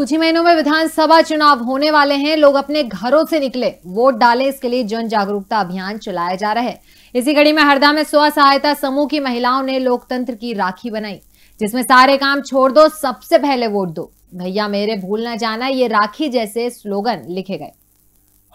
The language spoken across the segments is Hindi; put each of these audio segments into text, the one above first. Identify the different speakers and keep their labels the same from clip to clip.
Speaker 1: कुछ ही महीनों में विधानसभा चुनाव होने वाले हैं। लोग अपने घरों से निकले। वोट डालें, इसके लिए जन जागरूकता अभियान चलाया जा रहा है। इसी कड़ी में हरदा में स्व सहायता समूह की महिलाओं ने लोकतंत्र की राखी बनाई, जिसमें सारे काम छोड़ दो, सबसे पहले वोट दो। भैया मेरे, भूल ना जाना, ये राखी जैसे स्लोगन लिखे गए।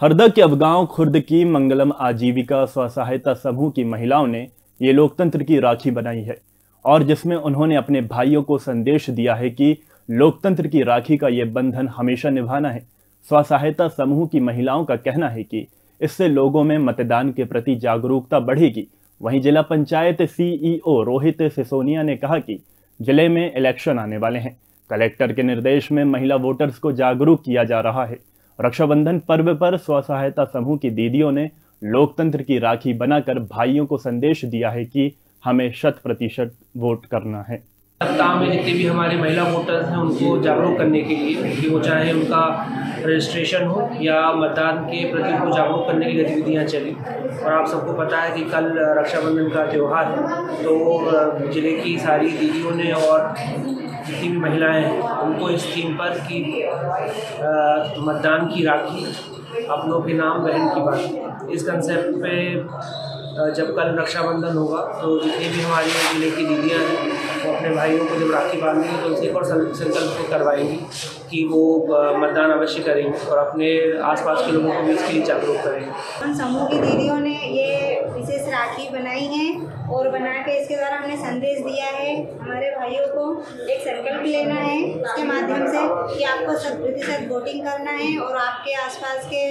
Speaker 2: हरदा के अवगांव खुर्द की मंगलम आजीविका स्व सहायता समूह की महिलाओं ने ये लोकतंत्र की राखी बनाई है, और जिसमें उन्होंने अपने भाइयों को संदेश दिया है कि लोकतंत्र की राखी का ये बंधन हमेशा निभाना है। स्व सहायता समूह की महिलाओं का कहना है कि इससे लोगों में मतदान के प्रति जागरूकता बढ़ेगी। वहीं जिला पंचायत सीईओ रोहित सिसोनिया ने कहा कि ज़िले में इलेक्शन आने वाले हैं। कलेक्टर के निर्देश में महिला वोटर्स को जागरूक किया जा रहा है। रक्षाबंधन पर्व पर स्व सहायता समूह की दीदियों ने लोकतंत्र की राखी बनाकर भाइयों को संदेश दिया है कि हमें शत प्रतिशत वोट करना है।
Speaker 3: सप्ताह में जितने भी हमारे महिला वोटर्स हैं, उनको जागरूक करने के लिए कि वो चाहे उनका रजिस्ट्रेशन हो या मतदान के प्रति उनको जागरूक करने की गतिविधियाँ चली। और आप सबको पता है कि कल रक्षाबंधन का त्यौहार है तो ज़िले की सारी दीदियों ने और जितनी भी महिलाएँ हैं, उनको इस थीम पर कि मतदान की राखी अपनों के नाम बहन की बात। इस कंसेप्ट पे जब कल रक्षाबंधन होगा तो जितनी भी हमारी ज़िले की दीदियाँ हैं वो अपने भाइयों को जब राखी बांधेंगी तो उनसे एक और संकल्प करवाएँगी कि वो मतदान अवश्य करेंगे और अपने आसपास के लोगों को भी इसके लिए जागरूक करेंगे।
Speaker 4: समूह की दीदियों ने ये विशेष राखी बनाई है और बना के इसके द्वारा हमने संदेश दिया है हमारे भाइयों को एक संकल्प लेना है इसके माध्यम से कि आपको शत प्रतिशत वोटिंग करना है और आपके आसपास के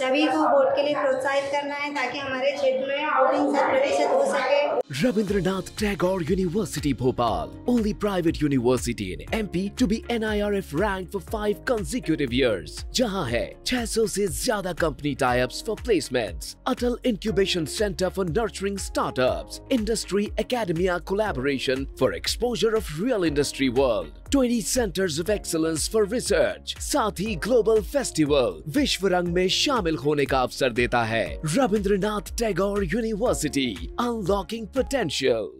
Speaker 4: सभी को वोट के लिए प्रोत्साहित करना है ताकि हमारे क्षेत्र में वोटिंग शत प्रतिशत हो सके
Speaker 5: Rabindranath Tagore University Bhopal, only private university in MP to be NIRF ranked for five consecutive years. जहाँ है 600 से ज़्यादा company tie ups for placements, Atal incubation centre for nurturing startups, industry academia collaboration for exposure of real industry world, 20 centres of excellence for research साथ ही ग्लोबल फेस्टिवल विश्व रंग में शामिल होने देता है Rabindranath Tagore university unlocking potential